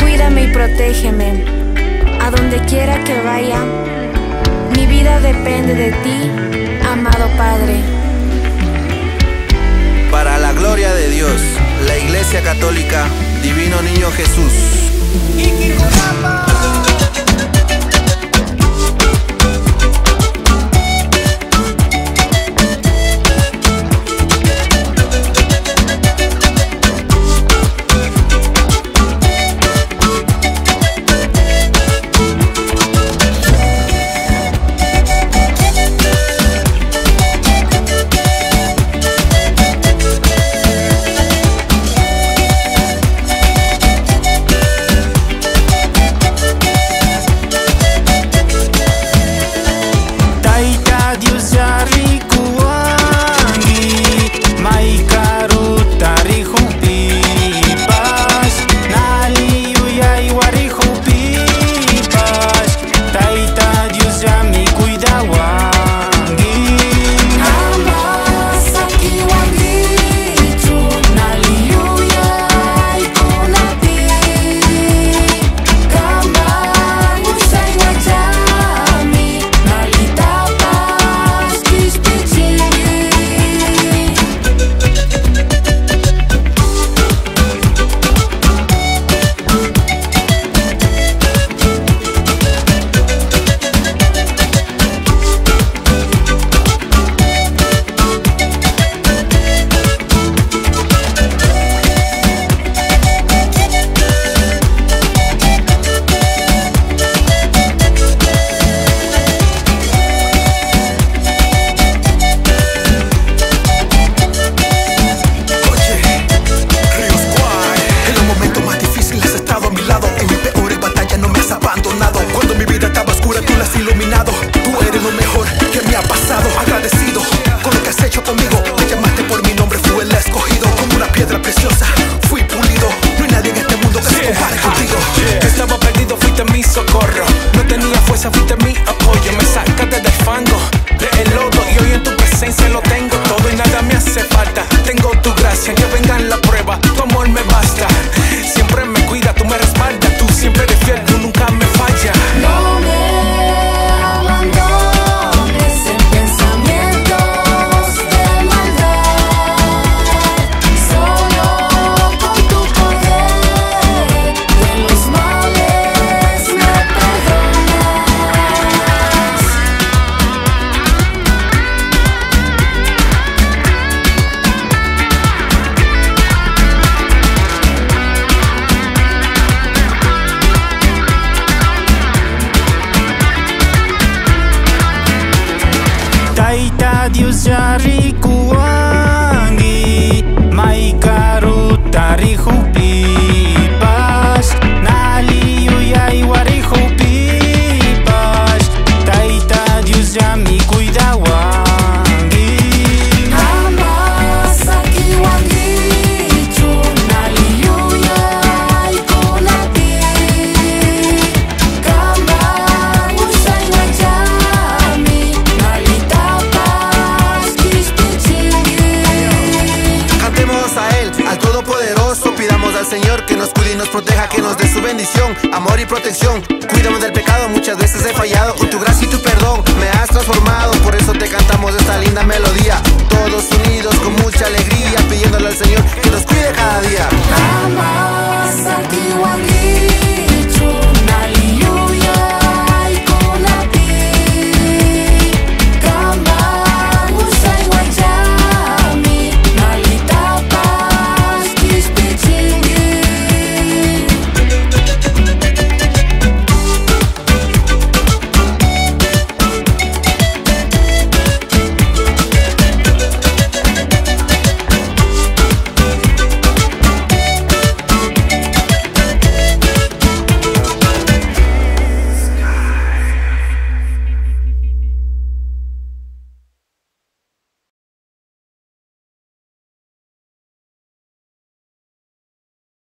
Cuídame y protégeme, a donde quiera que vaya. Mi vida depende de ti, amado Padre. Para la gloria de Dios, la Iglesia Católica, Divino Niño Jesús. you so estás iluminado. Tú eres lo mejor que me ha pasado. di usare al Señor que nos cuide y nos proteja, que nos dé su bendición, amor y protección. Cuídame del pecado, muchas veces he fallado con tu gracia y tu perdón. Me